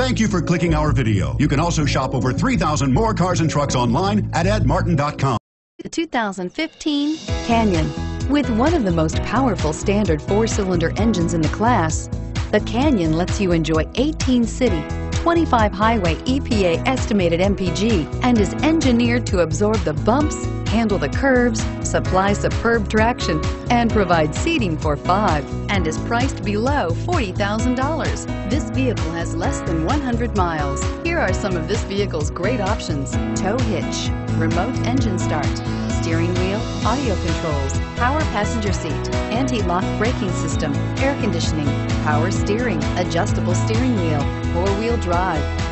Thank you for clicking our video. You can also shop over 3,000 more cars and trucks online at edmartin.com. The 2015 Canyon. With one of the most powerful standard four-cylinder engines in the class, the Canyon lets you enjoy 18 city, 25 highway EPA estimated MPG and is engineered to absorb the bumps, handle the curves, supply superb traction, and provide seating for five, and is priced below $40,000. This vehicle has less than 100 miles. Here are some of this vehicle's great options. Tow hitch, remote engine start, steering wheel, audio controls, power passenger seat, anti-lock braking system, air conditioning, power steering, adjustable steering wheel, four-wheel drive,